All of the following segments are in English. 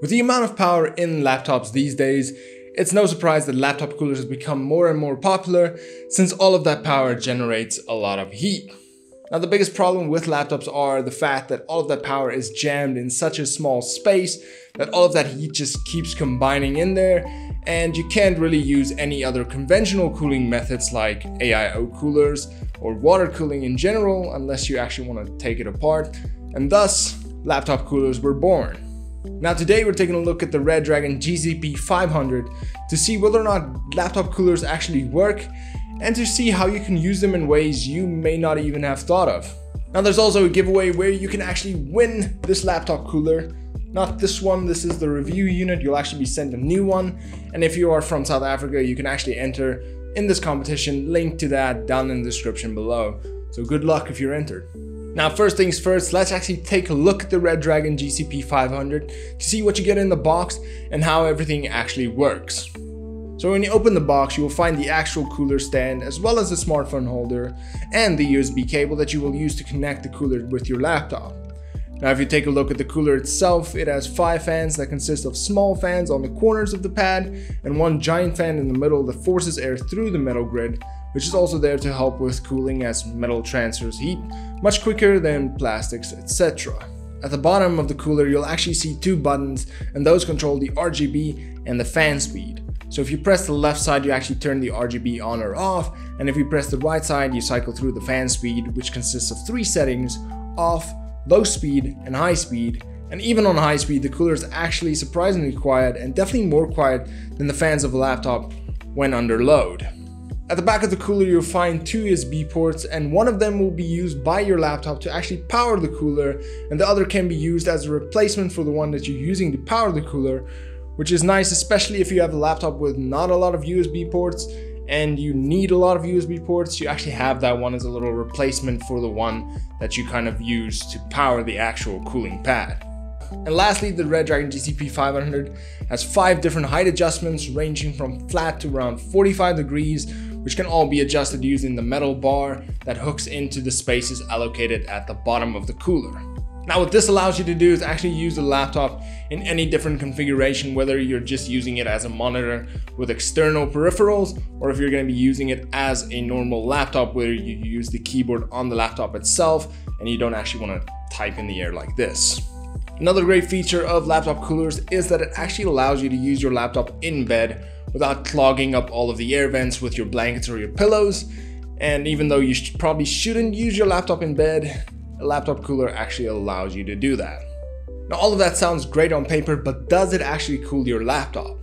With the amount of power in laptops these days, it's no surprise that laptop coolers have become more and more popular since all of that power generates a lot of heat. Now the biggest problem with laptops are the fact that all of that power is jammed in such a small space that all of that heat just keeps combining in there and you can't really use any other conventional cooling methods like AIO coolers or water cooling in general unless you actually want to take it apart and thus laptop coolers were born. Now today we're taking a look at the Redragon GCP 500 to see whether or not laptop coolers actually work and to see how you can use them in ways you may not even have thought of. Now there's also a giveaway where you can actually win this laptop cooler. Not this one, this is the review unit, you'll actually be sent a new one. And if you are from South Africa, you can actually enter in this competition, link to that down in the description below. So good luck if you're entered. Now first things first, let's actually take a look at the Redragon GCP 500 to see what you get in the box and how everything actually works. So when you open the box, you will find the actual cooler stand as well as the smartphone holder and the USB cable that you will use to connect the cooler with your laptop. Now if you take a look at the cooler itself, it has 5 fans that consist of small fans on the corners of the pad and one giant fan in the middle that forces air through the metal grid which is also there to help with cooling as metal transfers heat much quicker than plastics, etc. At the bottom of the cooler, you'll actually see two buttons, and those control the RGB and the fan speed. So if you press the left side, you actually turn the RGB on or off, and if you press the right side, you cycle through the fan speed, which consists of three settings, off, low speed, and high speed. And even on high speed, the cooler is actually surprisingly quiet and definitely more quiet than the fans of a laptop when under load. At the back of the cooler you'll find two USB ports and one of them will be used by your laptop to actually power the cooler and the other can be used as a replacement for the one that you're using to power the cooler which is nice especially if you have a laptop with not a lot of USB ports and you need a lot of USB ports, you actually have that one as a little replacement for the one that you kind of use to power the actual cooling pad. And lastly, the Redragon GCP 500 has five different height adjustments ranging from flat to around 45 degrees which can all be adjusted using the metal bar that hooks into the spaces allocated at the bottom of the cooler. Now what this allows you to do is actually use the laptop in any different configuration, whether you're just using it as a monitor with external peripherals, or if you're gonna be using it as a normal laptop where you use the keyboard on the laptop itself and you don't actually wanna type in the air like this. Another great feature of laptop coolers is that it actually allows you to use your laptop in bed without clogging up all of the air vents with your blankets or your pillows. And even though you probably shouldn't use your laptop in bed, a laptop cooler actually allows you to do that. Now all of that sounds great on paper, but does it actually cool your laptop?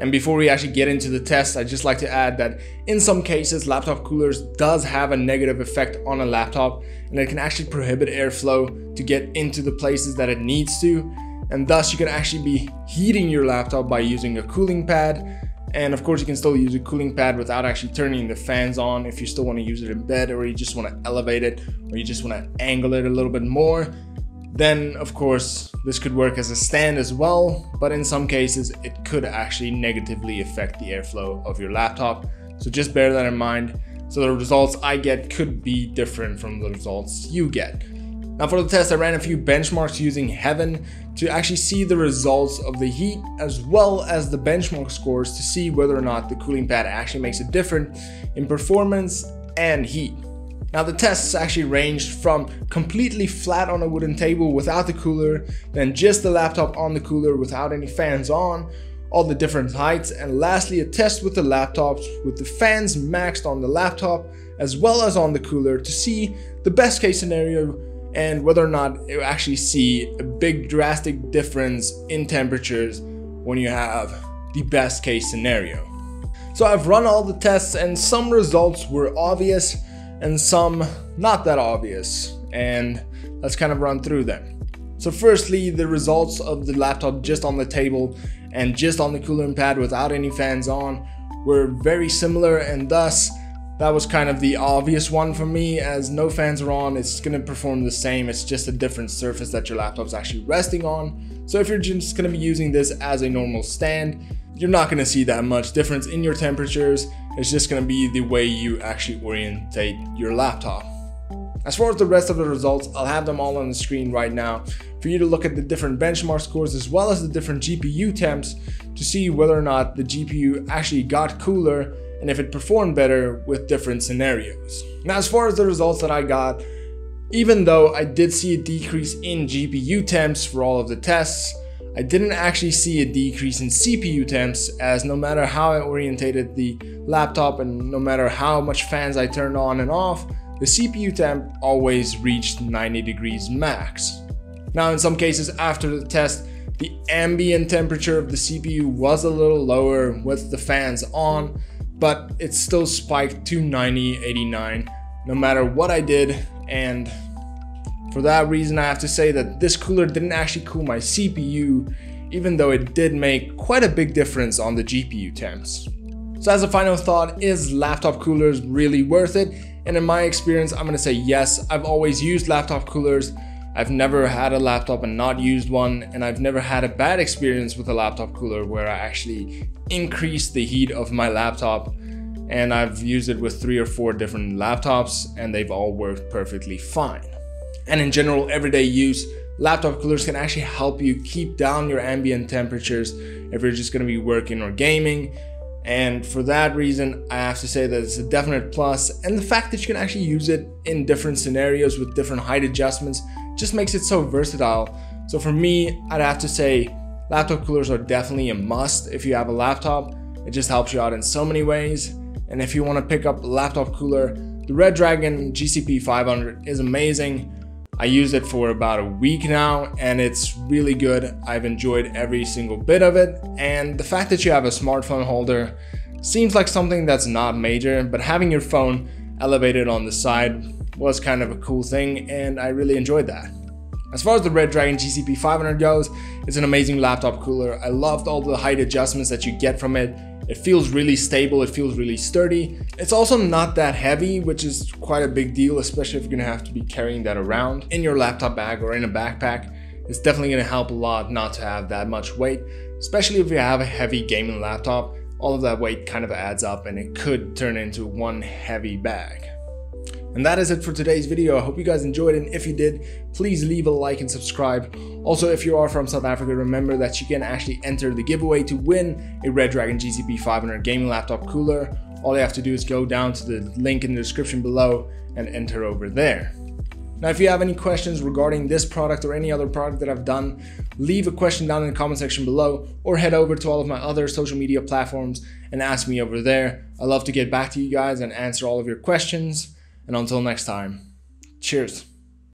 And before we actually get into the test, I'd just like to add that in some cases, laptop coolers does have a negative effect on a laptop and it can actually prohibit airflow to get into the places that it needs to. And thus you can actually be heating your laptop by using a cooling pad and of course, you can still use a cooling pad without actually turning the fans on if you still want to use it in bed or you just want to elevate it or you just want to angle it a little bit more. Then, of course, this could work as a stand as well, but in some cases, it could actually negatively affect the airflow of your laptop. So just bear that in mind. So the results I get could be different from the results you get. Now for the test, I ran a few benchmarks using Heaven to actually see the results of the heat as well as the benchmark scores to see whether or not the cooling pad actually makes a difference in performance and heat. Now the tests actually ranged from completely flat on a wooden table without the cooler, then just the laptop on the cooler without any fans on, all the different heights, and lastly a test with the laptops with the fans maxed on the laptop as well as on the cooler to see the best case scenario and whether or not you actually see a big drastic difference in temperatures when you have the best case scenario. So I've run all the tests and some results were obvious and some not that obvious and let's kind of run through them. So firstly, the results of the laptop just on the table and just on the cooling pad without any fans on were very similar and thus that was kind of the obvious one for me as no fans are on, it's gonna perform the same, it's just a different surface that your laptop's actually resting on. So if you're just gonna be using this as a normal stand, you're not gonna see that much difference in your temperatures, it's just gonna be the way you actually orientate your laptop. As far as the rest of the results, I'll have them all on the screen right now for you to look at the different benchmark scores as well as the different GPU temps to see whether or not the GPU actually got cooler and if it performed better with different scenarios. Now, as far as the results that I got, even though I did see a decrease in GPU temps for all of the tests, I didn't actually see a decrease in CPU temps as no matter how I orientated the laptop and no matter how much fans I turned on and off, the CPU temp always reached 90 degrees max. Now in some cases after the test, the ambient temperature of the CPU was a little lower with the fans on, but it still spiked to 90, 89 no matter what I did and for that reason I have to say that this cooler didn't actually cool my CPU even though it did make quite a big difference on the GPU temps. So as a final thought, is laptop coolers really worth it? And in my experience, I'm gonna say yes. I've always used laptop coolers. I've never had a laptop and not used one, and I've never had a bad experience with a laptop cooler where I actually increased the heat of my laptop. And I've used it with three or four different laptops, and they've all worked perfectly fine. And in general, everyday use, laptop coolers can actually help you keep down your ambient temperatures if you're just gonna be working or gaming. And for that reason, I have to say that it's a definite plus. And the fact that you can actually use it in different scenarios with different height adjustments just makes it so versatile. So for me, I'd have to say laptop coolers are definitely a must if you have a laptop. It just helps you out in so many ways. And if you want to pick up a laptop cooler, the Redragon GCP 500 is amazing. I use it for about a week now and it's really good. I've enjoyed every single bit of it. And the fact that you have a smartphone holder seems like something that's not major, but having your phone elevated on the side was kind of a cool thing and I really enjoyed that. As far as the Redragon GCP 500 goes, it's an amazing laptop cooler. I loved all the height adjustments that you get from it. It feels really stable, it feels really sturdy. It's also not that heavy, which is quite a big deal, especially if you're gonna have to be carrying that around in your laptop bag or in a backpack. It's definitely gonna help a lot not to have that much weight, especially if you have a heavy gaming laptop. All of that weight kind of adds up and it could turn into one heavy bag. And that is it for today's video. I hope you guys enjoyed. And if you did, please leave a like and subscribe. Also, if you are from South Africa, remember that you can actually enter the giveaway to win a Redragon GCP 500 gaming laptop cooler. All you have to do is go down to the link in the description below and enter over there. Now, if you have any questions regarding this product or any other product that I've done, leave a question down in the comment section below or head over to all of my other social media platforms and ask me over there. I love to get back to you guys and answer all of your questions. And until next time, cheers.